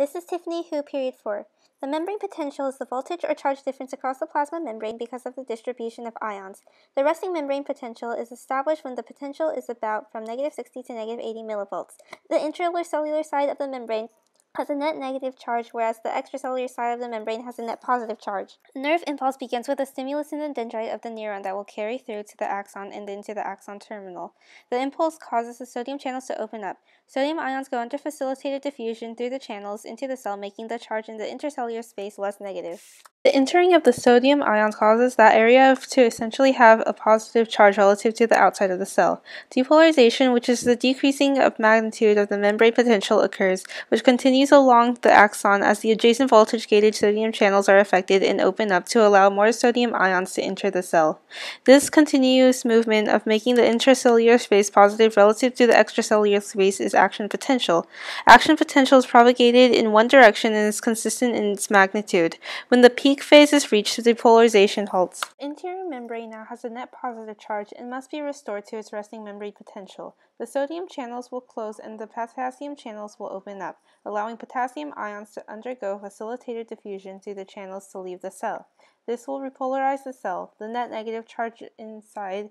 This is Tiffany Hu, period 4. The membrane potential is the voltage or charge difference across the plasma membrane because of the distribution of ions. The resting membrane potential is established when the potential is about from negative 60 to negative 80 millivolts. The intracellular side of the membrane has a net negative charge, whereas the extracellular side of the membrane has a net positive charge. Nerve impulse begins with a stimulus in the dendrite of the neuron that will carry through to the axon and then to the axon terminal. The impulse causes the sodium channels to open up. Sodium ions go under facilitated diffusion through the channels into the cell, making the charge in the intercellular space less negative. The entering of the sodium ions causes that area to essentially have a positive charge relative to the outside of the cell. Depolarization, which is the decreasing of magnitude of the membrane potential, occurs, which continues along the axon as the adjacent voltage-gated sodium channels are affected and open up to allow more sodium ions to enter the cell. This continuous movement of making the intracellular space positive relative to the extracellular space is action potential. Action potential is propagated in one direction and is consistent in its magnitude. When the peak peak phase is reached, the depolarization halts. Interior membrane now has a net positive charge and must be restored to its resting membrane potential. The sodium channels will close and the potassium channels will open up, allowing potassium ions to undergo facilitated diffusion through the channels to leave the cell. This will repolarize the cell. The net negative charge inside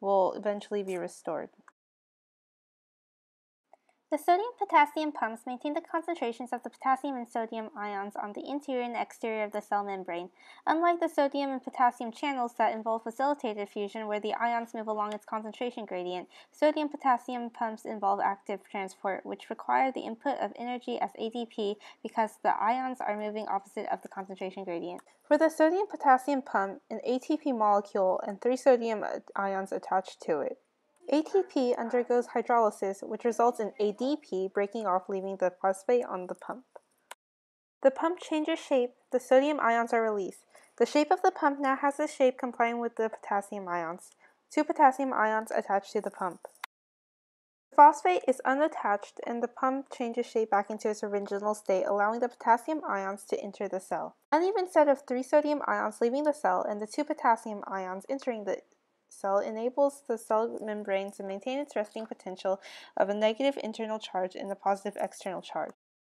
will eventually be restored. The sodium-potassium pumps maintain the concentrations of the potassium and sodium ions on the interior and exterior of the cell membrane. Unlike the sodium and potassium channels that involve facilitated diffusion where the ions move along its concentration gradient, sodium-potassium pumps involve active transport, which require the input of energy as ATP because the ions are moving opposite of the concentration gradient. For the sodium-potassium pump, an ATP molecule and three sodium ions attached to it. ATP undergoes hydrolysis, which results in ADP breaking off, leaving the phosphate on the pump. The pump changes shape, the sodium ions are released. The shape of the pump now has a shape complying with the potassium ions. Two potassium ions attached to the pump. The phosphate is unattached and the pump changes shape back into its original state, allowing the potassium ions to enter the cell. Uneven set of three sodium ions leaving the cell and the two potassium ions entering the cell enables the cell membrane to maintain its resting potential of a negative internal charge and a positive external charge.